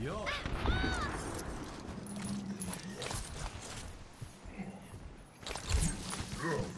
Yo. Yo.